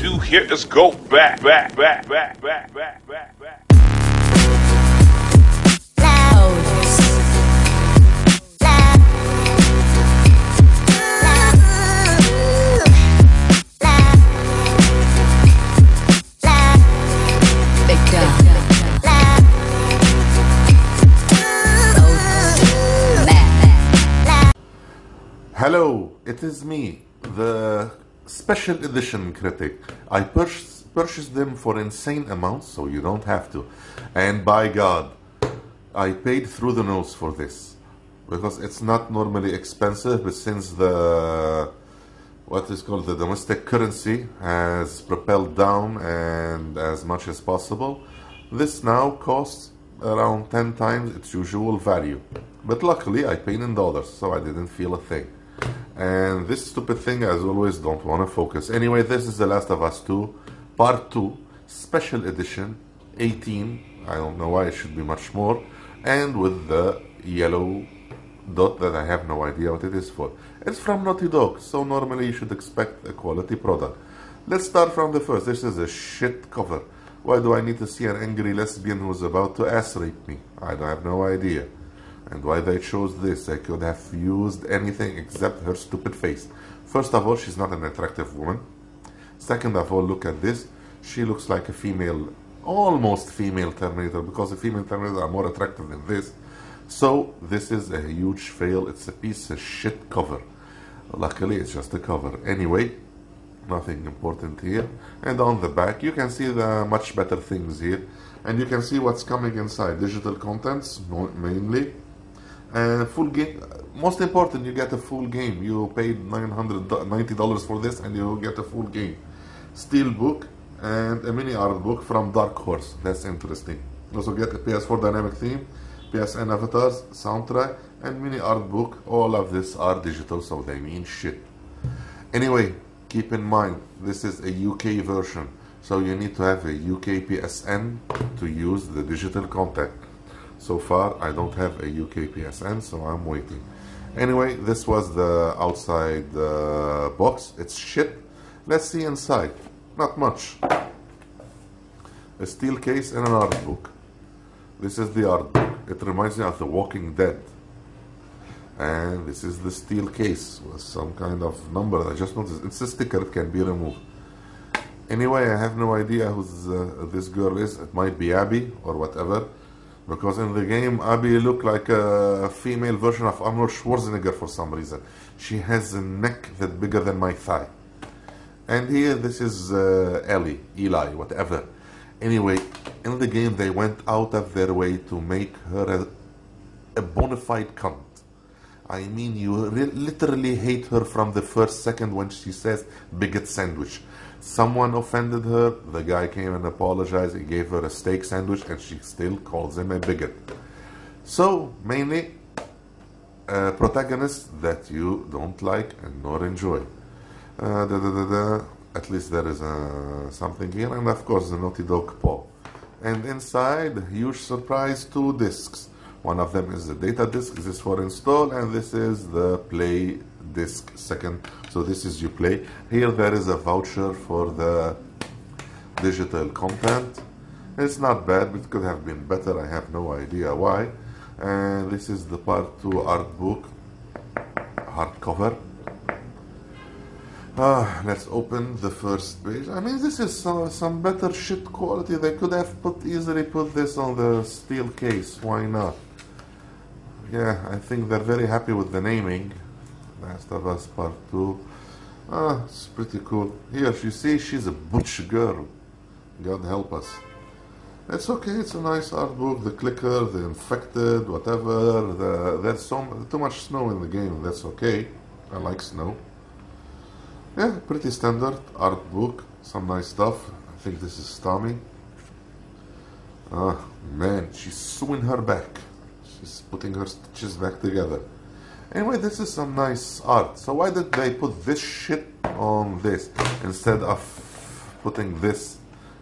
Let's go back, back, back, back, back, back, back, back. Hello, it is me, the special edition critic. I pur- purchased them for insane amounts, so you don't have to. And by God, I paid through the nose for this because it's not normally expensive, but since the what is called the domestic currency has propelled down and as much as possible, this now costs around 10 times its usual value. But luckily, I paid in dollars, so I didn't feel a thing. And this stupid thing, as always, don't want to focus. Anyway, this is The Last of Us 2, Part 2, Special Edition, 18. I don't know why it should be much more. And with the yellow dot that I have no idea what it is for. It's from Naughty Dog, so normally you should expect a quality product. Let's start from the first. This is a shit cover. Why do I need to see an angry lesbian who's about to ass rape me? I have no idea. And why they chose this? They could have used anything except her stupid face. First of all, she's not an attractive woman. Second of all, look at this. She looks like a female, almost female Terminator, because the female Terminator are more attractive than this. So this is a huge fail. It's a piece of shit cover. Luckily, it's just a cover. Anyway, nothing important here. And on the back, you can see the much better things here. And you can see what's coming inside. Digital contents, mainly. And full game. Most important, you get a full game. You paid $990 for this and you get a full game. Steel book and a mini art book from Dark Horse. That's interesting. Also get a PS4 dynamic theme, PSN avatars, soundtrack, and mini art book. All of this are digital, so they mean shit. Anyway, keep in mind this is a UK version, so you need to have a UK PSN to use the digital content. So far, I don't have a UK PSN, so I'm waiting. Anyway, this was the outside uh, box. It's shit. Let's see inside. Not much. A steel case and an art book. This is the art book. It reminds me of The Walking Dead. And this is the steel case with some kind of number. I just noticed it's a sticker. It can be removed. Anyway, I have no idea who uh, this girl is. It might be Abby or whatever. Because in the game, Abby looked like a female version of Arnold Schwarzenegger for some reason. She has a neck that bigger than my thigh. And here, this is uh, Ellie, Eli, whatever. Anyway, in the game, they went out of their way to make her a, a bona fide cunt. I mean, you literally hate her from the first second when she says bigot sandwich. Someone offended her, the guy came and apologized, he gave her a steak sandwich, and she still calls him a bigot. So, mainly, a protagonist that you don't like and nor enjoy. Uh, da, da, da. At least there is uh, something here, and of course, the Naughty Dog paw. And inside, huge surprise, two discs. One of them is the data disk, this is for install, and this is the play disk second. So this is you play. Here there is a voucher for the digital content. It's not bad, but it could have been better. I have no idea why. And this is the part two art book, hardcover. Ah, let's open the first page. I mean, this is some, some better shit quality. They could have put easily put this on the steel case. Why not? Yeah, I think they're very happy with the naming. Last of Us Part 2. Ah, it's pretty cool. Here, you see, she's a butch girl. God help us. It's okay, it's a nice art book. The clicker, the infected, whatever. The, there's so too much snow in the game. That's okay. I like snow. Yeah, pretty standard art book. Some nice stuff. I think this is Tommy. Ah, man, she's sewing her back. She's putting her stitches back together. Anyway, this is some nice art. So why did they put this shit on this instead of putting this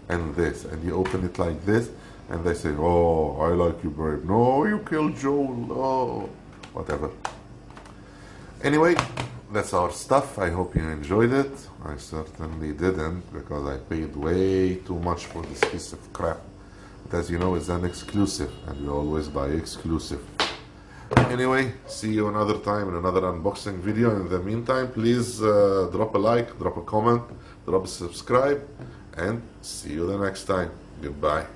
and this? And you open it like this, and they say, "Oh, I like you, brave." No, you killed Joel. Oh, whatever. Anyway, that's our stuff. I hope you enjoyed it. I certainly didn't because I paid way too much for this piece of crap. As you know, it's an exclusive, and we always buy exclusive. Anyway, see you another time in another unboxing video. In the meantime, please uh, drop a like, drop a comment, drop a subscribe, and see you the next time. Goodbye.